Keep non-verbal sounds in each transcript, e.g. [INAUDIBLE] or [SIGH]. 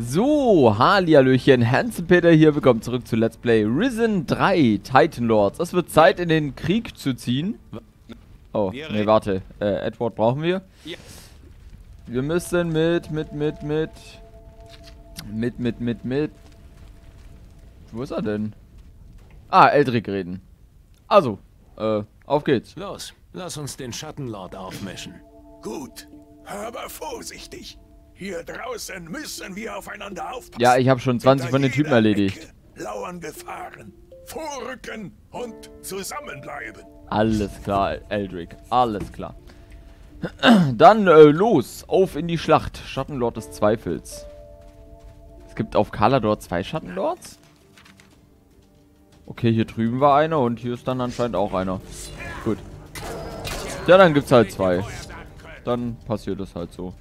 So, Hallihallöchen, Hansen Peter hier, willkommen zurück zu Let's Play Risen 3 Titan Lords. Es wird Zeit, in den Krieg zu ziehen. Oh, nee, warte. Äh, Edward brauchen wir. Wir müssen mit, mit, mit, mit... Mit, mit, mit, mit... Wo ist er denn? Ah, Eldrick reden. Also, äh, auf geht's. Los, lass uns den Schattenlord aufmischen. Gut, aber vorsichtig. Hier draußen müssen wir aufeinander aufpassen. Ja, ich habe schon 20 Hinter von den Typen erledigt. Ecke Lauern Gefahren. Vorrücken und zusammenbleiben. Alles klar, Eldrick. Alles klar. [CLEARS THROAT] Dann äh, los, auf in die Schlacht. Schattenlord des Zweifels. Es gibt auf Kalador zwei Schattenlords? Okay, hier drüben war einer und hier ist dann anscheinend auch einer. Gut. Ja, dann gibt's halt zwei. Dann passiert es halt so.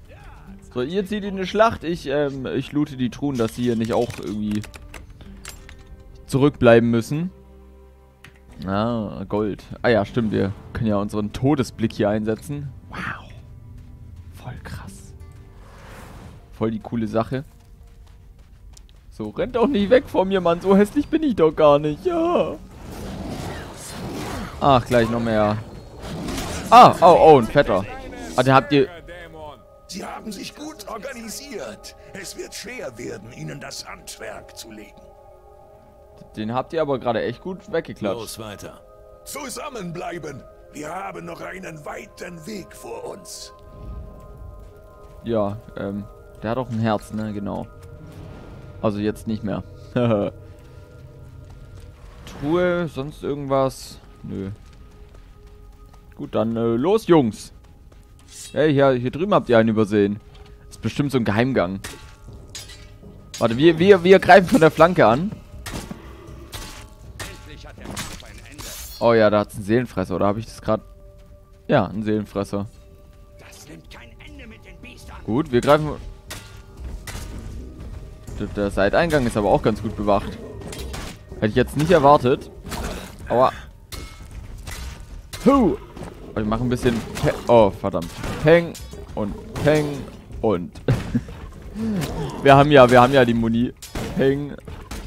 So, ihr zieht in die Schlacht. Ich, ähm, ich loote die Truhen, dass sie hier nicht auch irgendwie zurückbleiben müssen. Ah, Gold. Ah ja, stimmt. Wir können ja unseren Todesblick hier einsetzen. Wow. Voll krass. Voll die coole Sache. So, rennt doch nicht weg von mir, Mann. So hässlich bin ich doch gar nicht. Ja. Ach, gleich noch mehr. Ah, oh, oh, ein Fetter. Ah, der habt ihr... Sie haben sich gut organisiert. Es wird schwer werden, ihnen das Handwerk zu legen. Den habt ihr aber gerade echt gut weggeklatscht. Los weiter. Zusammenbleiben. Wir haben noch einen weiten Weg vor uns. Ja, ähm, der hat auch ein Herz, ne? Genau. Also jetzt nicht mehr. [LAUGHS] Truhe, sonst irgendwas? Nö. Gut, dann äh, los, Jungs. Hey, hier, hier drüben habt ihr einen übersehen. ist bestimmt so ein Geheimgang. Warte, wir, wir, wir greifen von der Flanke an. Oh ja, da hat's einen Seelenfresser, oder habe ich das gerade... Ja, einen Seelenfresser. Gut, wir greifen... Der, der Seiteingang ist aber auch ganz gut bewacht. Hätte ich jetzt nicht erwartet. Aua. Huh. Ich mache ein bisschen... Pe oh, verdammt. Peng und Peng und... [LAUGHS] wir haben ja, wir haben ja die Muni. Peng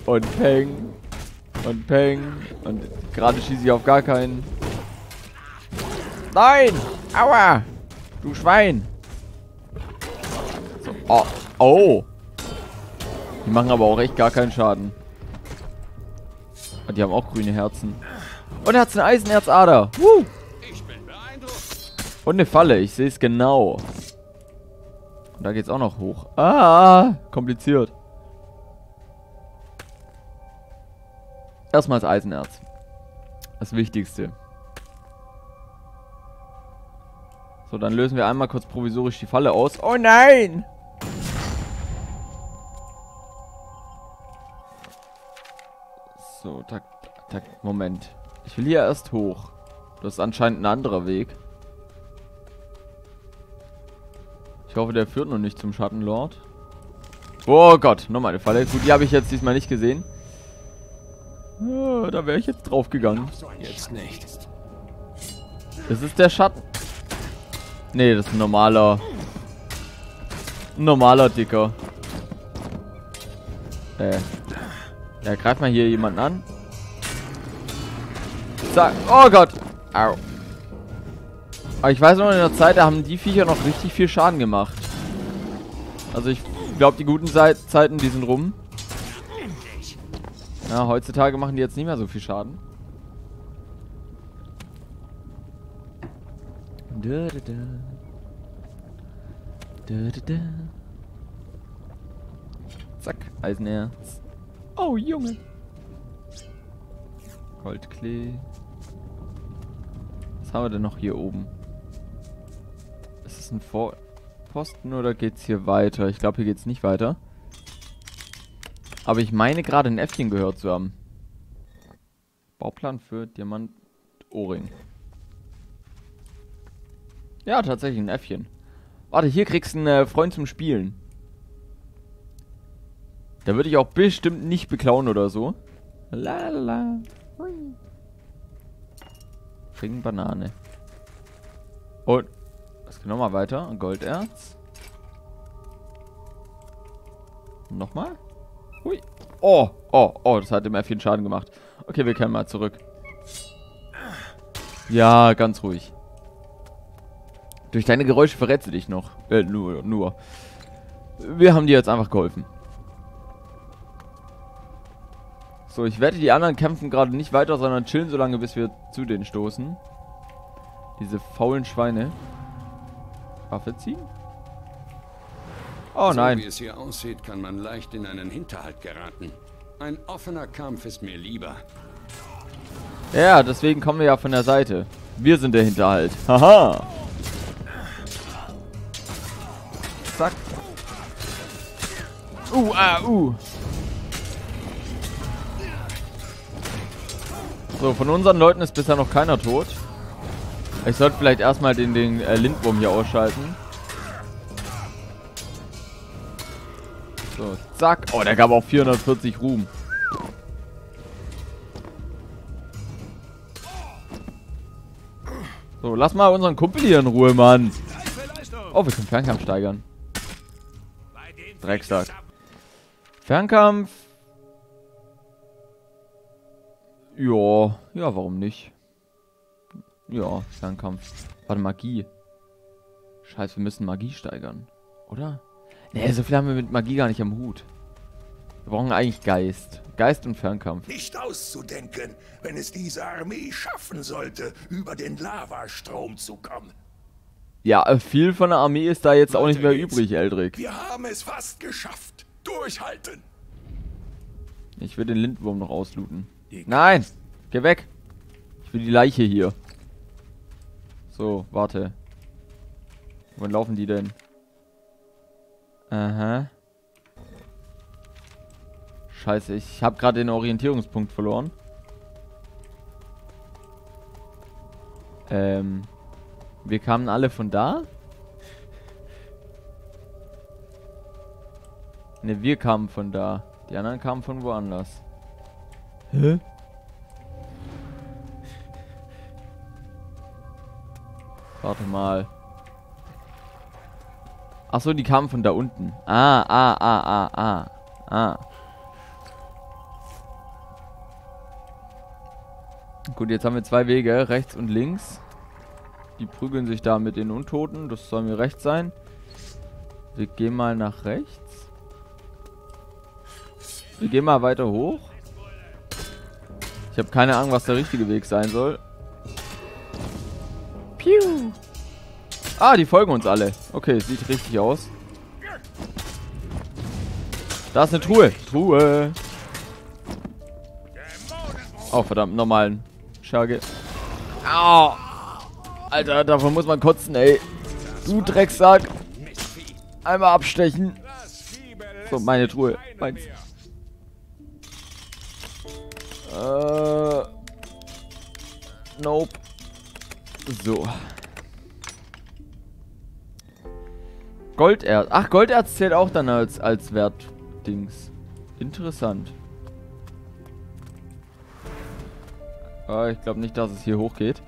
und Peng und Peng. Und gerade schieße ich auf gar keinen. Nein! Aua! Du Schwein! So. Oh. oh! Die machen aber auch echt gar keinen Schaden. Und die haben auch grüne Herzen. Und er hat eine Eisenerzader. Woo! Und eine Falle, ich sehe es genau. Und da geht's auch noch hoch. Ah, kompliziert. Erstmal das Eisenerz. Das Wichtigste. So, dann lösen wir einmal kurz provisorisch die Falle aus. Oh nein! So, tak, tak, Moment. Ich will hier erst hoch. Das ist anscheinend ein anderer Weg. Ich hoffe, der führt noch nicht zum Schattenlord. Oh Gott, nochmal eine Falle. Gut, die habe ich jetzt diesmal nicht gesehen. Ah, da wäre ich jetzt drauf gegangen. Jetzt nicht. Das ist der Schatten. Nee, das ist ein normaler. Ein normaler Dicker. Äh. Ja, greif mal hier jemanden an. Zack. Oh Gott. Au. Aber ich weiß noch, in der Zeit, da haben die Viecher noch richtig viel Schaden gemacht. Also ich glaube, die guten Zeit Zeiten, die sind rum. Ja, heutzutage machen die jetzt nicht mehr so viel Schaden. Da, da, da. Da, da, da. Zack, Eisenerz. Oh, Junge. Goldklee. Was haben wir denn noch hier oben? Ist es ein Vor Posten oder geht's hier weiter? Ich glaube, hier geht's nicht weiter. Aber ich meine gerade ein Äffchen gehört zu haben. Bauplan für Diamant Ohrring. Ja, tatsächlich ein Äffchen. Warte, hier kriegst du einen äh, Freund zum Spielen. Da würde ich auch bestimmt nicht beklauen oder so. Lalala. Bring Banane. Und. Was geht nochmal weiter? Golderz. Nochmal? Hui. Oh, oh, oh, das hat dem F4 Schaden gemacht. Okay, wir kehren mal zurück. Ja, ganz ruhig. Durch deine Geräusche verrätst du dich noch. Äh, nur, nur. Wir haben dir jetzt einfach geholfen. So, ich wette, die anderen kämpfen gerade nicht weiter, sondern chillen so lange, bis wir zu denen stoßen. Diese faulen Schweine. Waffe ziehen? Oh nein. So wie es hier aussieht, kann man leicht in einen Hinterhalt geraten. Ein offener Kampf ist mir lieber. Ja, deswegen kommen wir ja von der Seite. Wir sind der Hinterhalt. Haha. Zack. Uh, ah, uh. So, von unseren Leuten ist bisher noch keiner tot. Ich sollte vielleicht erstmal den, den äh, Lindwurm hier ausschalten. So, zack. Oh, der gab auch 440 Ruhm. So, lass mal unseren Kumpel hier in Ruhe, Mann. Oh, wir können Fernkampf steigern. Drecksack. Fernkampf. Ja, ja, warum nicht? Ja, Fernkampf. Warte, Magie. Scheiße, wir müssen Magie steigern. Oder? Nee, so viel haben wir mit Magie gar nicht am Hut. Wir brauchen eigentlich Geist. Geist und Fernkampf. Nicht auszudenken, wenn es diese Armee schaffen sollte, über den Lavastrom zu kommen. Ja, viel von der Armee ist da jetzt auch nicht mehr übrig, Eldrick. Wir haben es fast geschafft. Durchhalten. Ich will den Lindwurm noch auslooten. Nein! Geh weg! Ich will die Leiche hier. So, warte. Wohin laufen die denn? Aha. Scheiße, ich habe gerade den Orientierungspunkt verloren. Ähm. Wir kamen alle von da? Ne, wir kamen von da. Die anderen kamen von woanders. Hä? Warte mal. Achso, die kamen von da unten. Ah, ah, ah, ah, ah. Ah. Gut, jetzt haben wir zwei Wege, rechts und links. Die prügeln sich da mit den Untoten. Das soll mir recht sein. Wir gehen mal nach rechts. Wir gehen mal weiter hoch. Ich habe keine Ahnung, was der richtige Weg sein soll. Piu. Ah, die folgen uns alle. Okay, sieht richtig aus. Da ist eine Truhe. Truhe. Oh, verdammt, normalen Schage. Au. Alter, davon muss man kotzen, ey. Du Drecksack. Einmal abstechen. So, meine Truhe. Meins. Äh. Nope. So. Golderz. Ach, Golderz zählt auch dann als, als Wertdings. Interessant. Ah, ich glaube nicht, dass es hier hochgeht.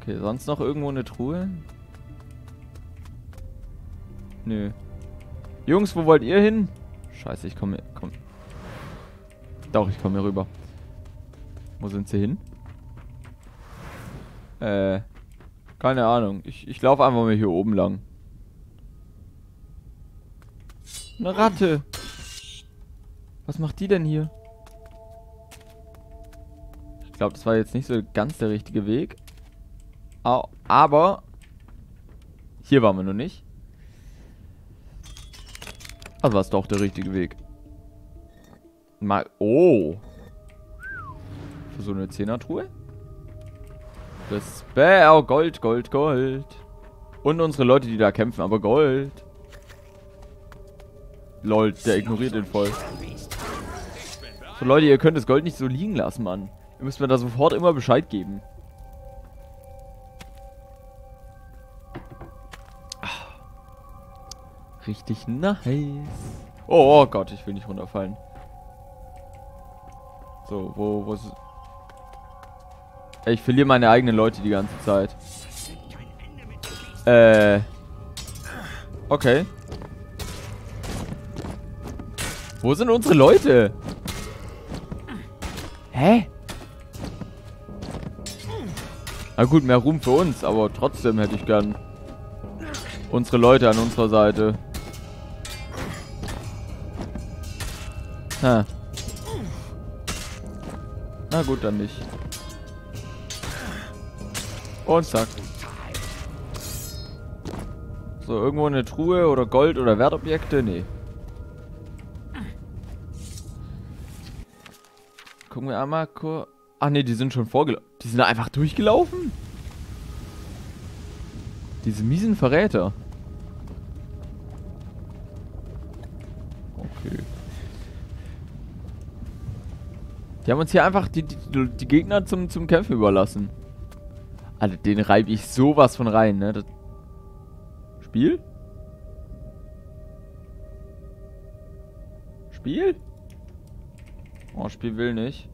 Okay, sonst noch irgendwo eine Truhe? Nö. Jungs, wo wollt ihr hin? Scheiße, ich komme... Komm. Doch, ich komme hier rüber. Wo sind sie hin? Äh... Keine Ahnung. Ich, ich laufe einfach mal hier oben lang. Eine Ratte. Was macht die denn hier? Ich glaube, das war jetzt nicht so ganz der richtige Weg. Aber hier waren wir noch nicht. Also war es doch der richtige Weg. Mal. Oh. Für so eine Zehner-Truhe? Das. Oh, Gold, Gold, Gold. Und unsere Leute, die da kämpfen, aber Gold. Lol, der ignoriert den voll. So Leute, ihr könnt das Gold nicht so liegen lassen, Mann. Ihr müsst mir da sofort immer Bescheid geben. Ach. Richtig nice. Oh, oh, Gott, ich will nicht runterfallen. So, wo, wo ist... Ich verliere meine eigenen Leute die ganze Zeit. Äh... Okay. Wo sind unsere Leute? Hä? Na gut, mehr Ruhm für uns, aber trotzdem hätte ich gern unsere Leute an unserer Seite. Ha. Na gut, dann nicht. Und zack. So, irgendwo eine Truhe oder Gold oder Wertobjekte? Nee. Gucken wir einmal kurz. Ach nee, die sind schon vorgelaufen. Die sind einfach durchgelaufen? Diese miesen Verräter. Okay. Die haben uns hier einfach die, die, die Gegner zum, zum Kämpfen überlassen. Alter, den reibe ich sowas von rein, ne? Das Spiel? Spiel? Oh, Spiel will nicht.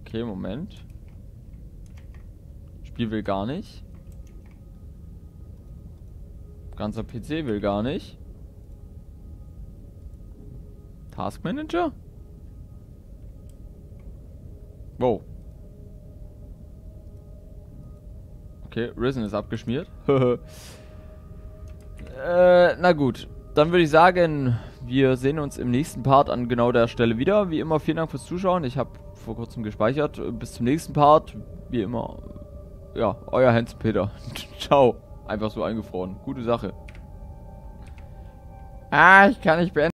Okay, Moment. Spiel will gar nicht. Ganzer PC will gar nicht. Task Manager? Wow. Okay, Risen ist abgeschmiert. [LAUGHS] äh, na gut. Dann würde ich sagen, wir sehen uns im nächsten Part an genau der Stelle wieder. Wie immer, vielen Dank fürs Zuschauen. Ich habe vor kurzem gespeichert. Bis zum nächsten Part. Wie immer, ja, euer Hans Peter. [LAUGHS] Ciao. Einfach so eingefroren. Gute Sache. Ah, ich kann nicht beenden.